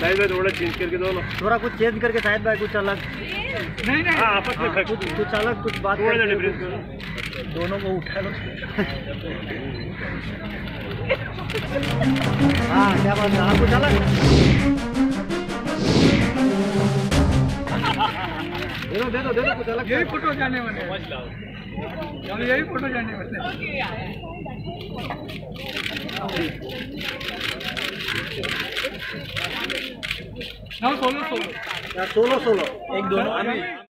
Size थोड़ा change करके दो थोड़ा कुछ चेंज करके शायद भाई कुछ अलग। नहीं नहीं। हाँ आपस में हाँ, कुछ कुछ अलग कुछ बात थोड़ा डिफरेंस करो। दोनों को उठा लो। हाँ क्या बात है? हाँ, कुछ अलग। दे दो दे दो दे दो कुछ अलग यही फ़ोटो जाने वाले यही फ़ोटो जाने वाले सोलो सोलो सोलो सोलो एक दोनों